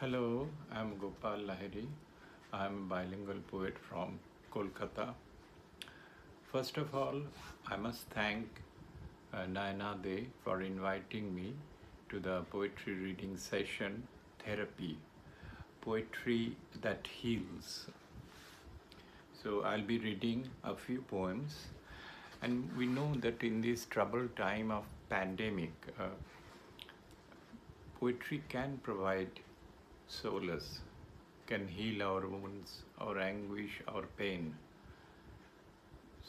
Hello, I'm Gopal Lahiri. I'm a bilingual poet from Kolkata. First of all, I must thank uh, Naina De for inviting me to the poetry reading session Therapy, Poetry that Heals. So I'll be reading a few poems. And we know that in this troubled time of pandemic, uh, poetry can provide solace, can heal our wounds, our anguish, our pain.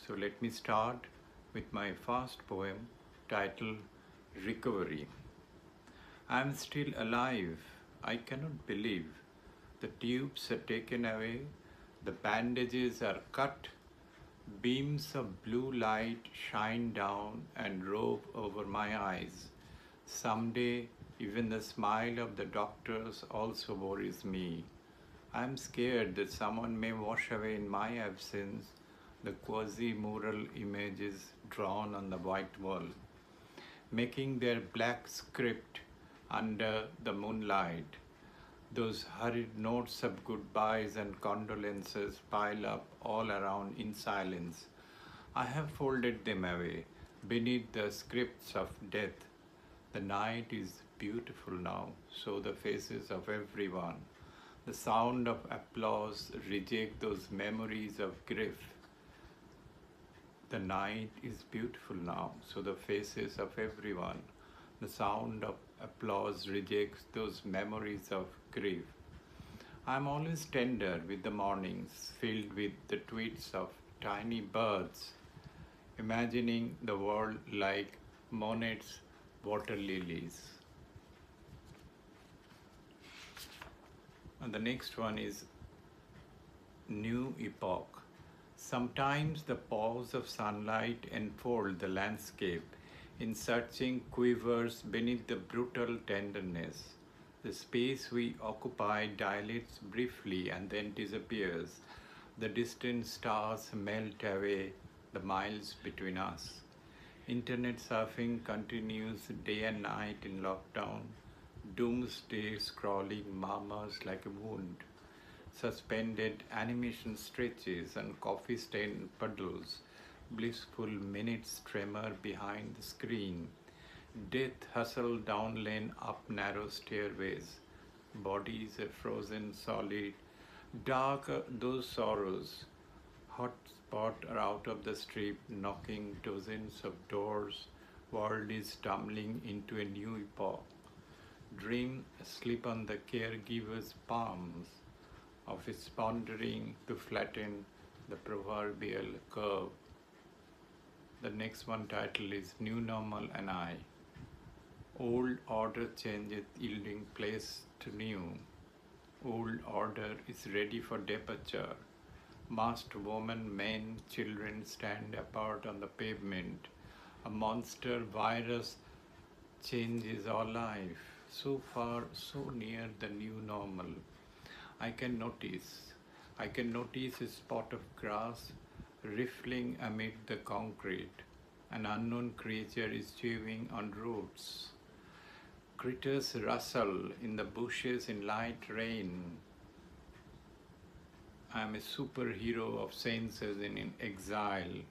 So let me start with my first poem titled Recovery. I am still alive. I cannot believe. The tubes are taken away, the bandages are cut, beams of blue light shine down and rove over my eyes. Someday, even the smile of the doctors also worries me. I am scared that someone may wash away in my absence the quasi mural images drawn on the white wall, making their black script under the moonlight. Those hurried notes of goodbyes and condolences pile up all around in silence. I have folded them away beneath the scripts of death. The night is beautiful now, so the faces of everyone. The sound of applause reject those memories of grief. The night is beautiful now, so the faces of everyone. The sound of applause rejects those memories of grief. I am always tender with the mornings filled with the tweets of tiny birds, imagining the world like Monet's water lilies. And the next one is New Epoch. Sometimes the pause of sunlight enfold the landscape in searching quivers beneath the brutal tenderness. The space we occupy dilates briefly and then disappears. The distant stars melt away the miles between us. Internet surfing continues day and night in lockdown. Doomsday scrolling murmurs like a wound. Suspended animation stretches and coffee stained puddles. Blissful minutes tremor behind the screen. Death hustle down lane up narrow stairways. Bodies are frozen solid. Dark those sorrows. Hot spot are out of the strip, knocking dozens of doors. World is tumbling into a new epoch. Dream slip on the caregiver's palms of his pondering to flatten the proverbial curve. The next one title is New Normal and I. Old order changes yielding place to new. Old order is ready for departure. Masked women, men, children stand apart on the pavement. A monster virus changes our life. So far, so near the new normal. I can notice. I can notice a spot of grass riffling amid the concrete. An unknown creature is chewing on roots. Critters rustle in the bushes in light rain. I am a superhero of senses in, exile.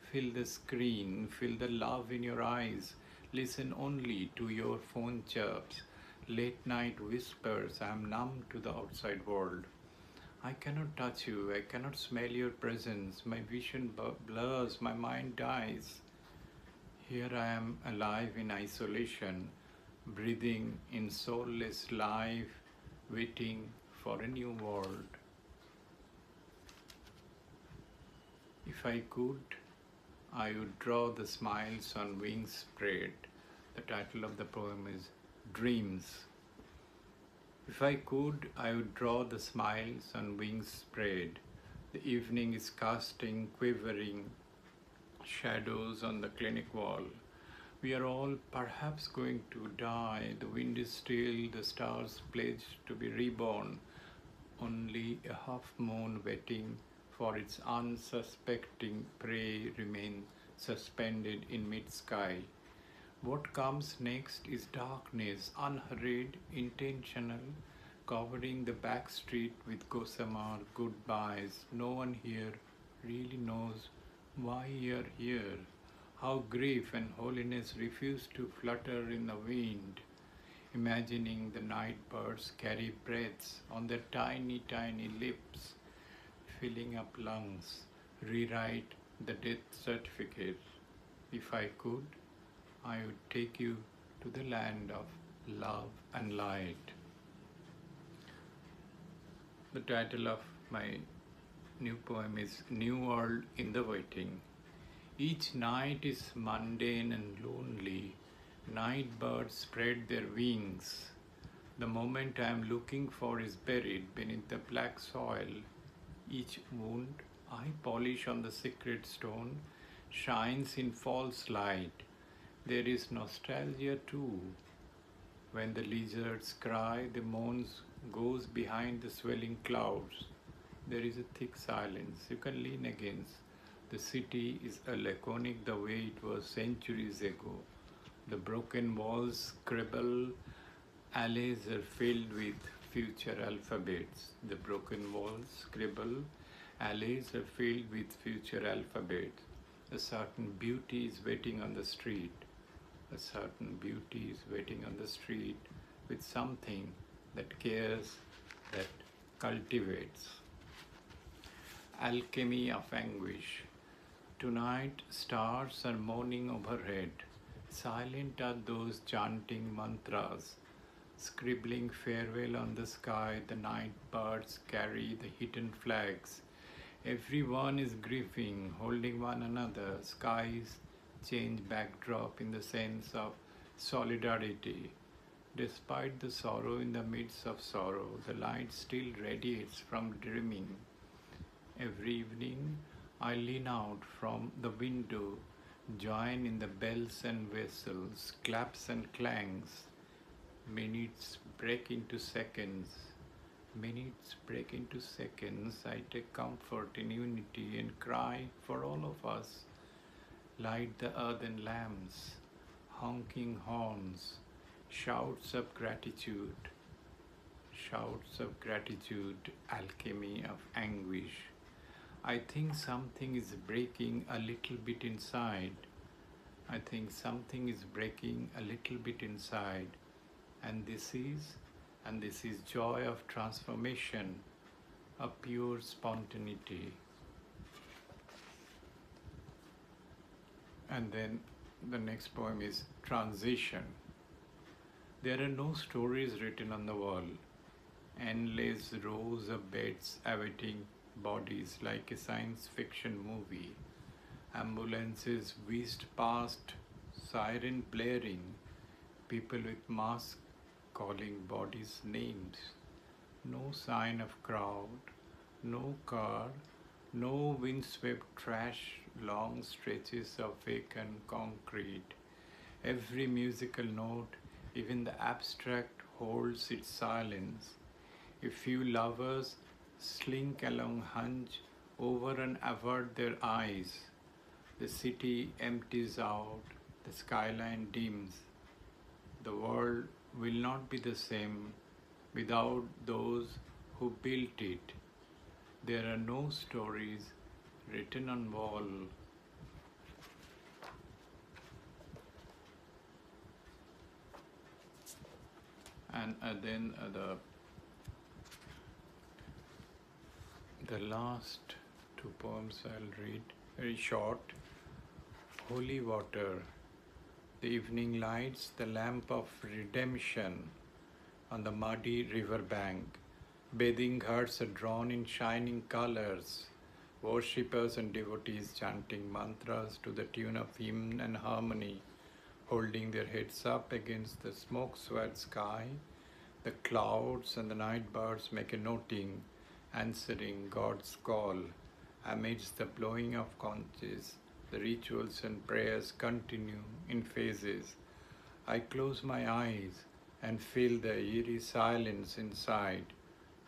Feel the screen, feel the love in your eyes. Listen only to your phone chirps. Late night whispers, I am numb to the outside world. I cannot touch you, I cannot smell your presence. My vision blurs, my mind dies. Here I am alive in isolation, breathing in soulless life, waiting for a new world. If I could, I would draw the smiles on wings spread. The title of the poem is Dreams. If I could, I would draw the smiles on wings spread. The evening is casting quivering shadows on the clinic wall. We are all perhaps going to die. The wind is still, the stars pledge to be reborn. Only a half moon waiting for its unsuspecting prey remain suspended in mid-sky. What comes next is darkness, unhurried, intentional, covering the back street with gossamer goodbyes. No one here really knows why you're here. How grief and holiness refuse to flutter in the wind, imagining the night birds carry breaths on their tiny, tiny lips, filling up lungs, rewrite the death certificate. If I could, I would take you to the land of love and light. The title of my new poem is New World in the Waiting. Each night is mundane and lonely. Night birds spread their wings. The moment I am looking for is buried beneath the black soil. Each wound I polish on the sacred stone shines in false light. There is nostalgia too. When the lizards cry, the moans goes behind the swelling clouds. There is a thick silence you can lean against. The city is a laconic the way it was centuries ago. The broken walls scribble, alleys are filled with future alphabets. The broken walls scribble, alleys are filled with future alphabets. A certain beauty is waiting on the street. A certain beauty is waiting on the street with something that cares, that cultivates. Alchemy of anguish. Tonight, stars are moaning overhead. Silent are those chanting mantras, scribbling farewell on the sky. The night birds carry the hidden flags. Everyone is grieving, holding one another. Skies change backdrop in the sense of solidarity. Despite the sorrow in the midst of sorrow, the light still radiates from dreaming. Every evening, I lean out from the window, join in the bells and whistles, claps and clangs. Minutes break into seconds. Minutes break into seconds. I take comfort in unity and cry for all of us. Light the earthen lamps, honking horns, shouts of gratitude, shouts of gratitude, alchemy of anguish. I think something is breaking a little bit inside. I think something is breaking a little bit inside. And this is, and this is joy of transformation, a pure spontaneity. And then the next poem is Transition. There are no stories written on the wall, endless rows of beds awaiting bodies like a science fiction movie. Ambulances whizzed past, siren blaring, people with masks calling bodies names. No sign of crowd, no car, no windswept trash, long stretches of vacant concrete. Every musical note, even the abstract, holds its silence. A few lovers slink along hunch over and avert their eyes. The city empties out, the skyline dims. The world not be the same without those who built it. There are no stories written on wall. And uh, then uh, the the last two poems I'll read, very short. Holy water, the evening lights, the lamp of redemption on the muddy river bank. Bathing hearts are drawn in shining colors. Worshippers and devotees chanting mantras to the tune of hymn and harmony, holding their heads up against the smoke swept sky. The clouds and the night birds make a noting answering God's call. Amidst the blowing of conches, the rituals and prayers continue in phases. I close my eyes and feel the eerie silence inside.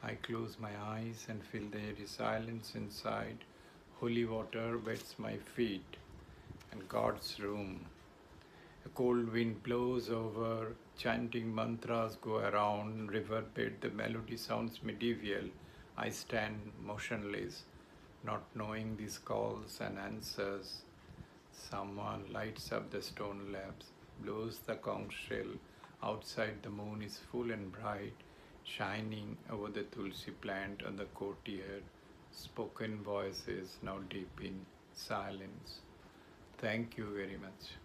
I close my eyes and feel the eerie silence inside. Holy water wets my feet and God's room. A cold wind blows over Chanting mantras go around, reverberate, the melody sounds medieval. I stand motionless, not knowing these calls and answers. Someone lights up the stone lamps, blows the conch shell. Outside, the moon is full and bright, shining over the tulsi plant on the courtyard. Spoken voices now deep in silence. Thank you very much.